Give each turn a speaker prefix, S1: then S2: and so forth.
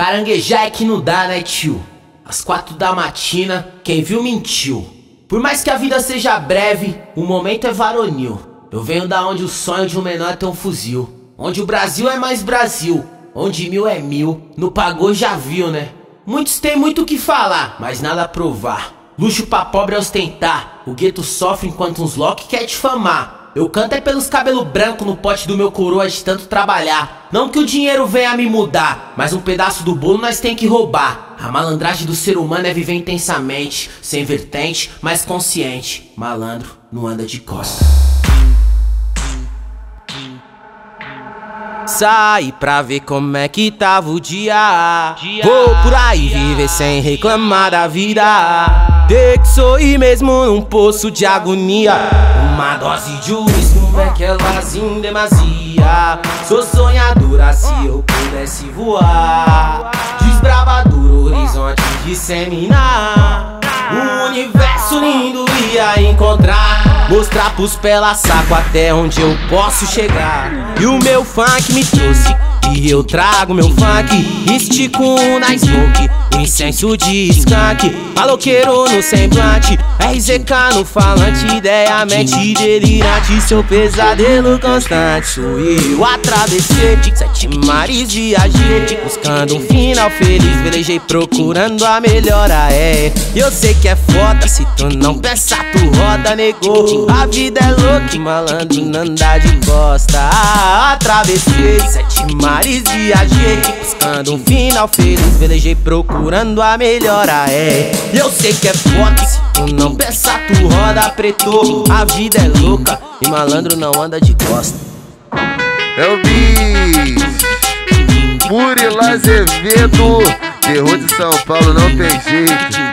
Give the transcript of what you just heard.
S1: Caranguejar é que não dá, né, tio? Às quatro da matina, quem viu mentiu. Por mais que a vida seja breve, o momento é varonil. Eu venho da onde o sonho de um menor é ter um fuzil. Onde o Brasil é mais Brasil, onde mil é mil. No pagou já viu, né? Muitos têm muito o que falar, mas nada a provar. Luxo pra pobre é ostentar. O gueto sofre enquanto uns lock quer famar. Eu canto é pelos cabelo branco no pote do meu coroa de tanto trabalhar. Não que o dinheiro venha me mudar, mas um pedaço do bolo nós tem que roubar. A malandragem do ser humano é viver intensamente, sem vertente, mas consciente. Malandro não anda de costas.
S2: Sai pra ver como é que tava o dia. dia Vou por aí viver sem reclamar da vida. Ter que sorrir mesmo num poço de agonia. Uma dose de uísque é que elas em demasia. Sou sonhadora se eu pudesse voar. Desbravador, horizonte disseminar. Um universo lindo ia encontrar. Mostrar pros pela saco até onde eu posso chegar. E o meu funk me trouxe. E eu trago meu funk. Estico na smoke. Incenso de skunk, maloqueiro no semblante. RZK no falante, ideia mente delirante. Seu pesadelo constante Sou eu, atravessei sete mares, viajei Buscando um final feliz, velejei procurando a melhora É, eu sei que é foda, se tu não pensa tu roda, negou A vida é louca, malandro não anda de bosta. Atravessei sete mares, viajei Buscando um final feliz, velejei procurando a melhora, é. Eu sei que é foda, tu não pensar, tu roda preto. A vida é louca e malandro não anda de costa.
S3: É o bis, Murilo Azevedo, terror de São Paulo não tem jeito.